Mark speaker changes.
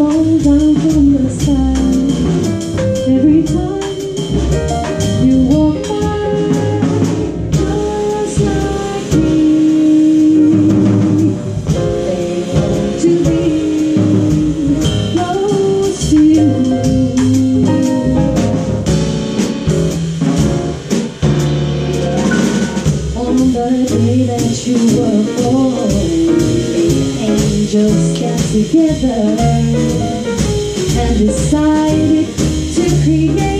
Speaker 1: fall down from the sky. Every time. On the day that you were born, angels got together and decided to create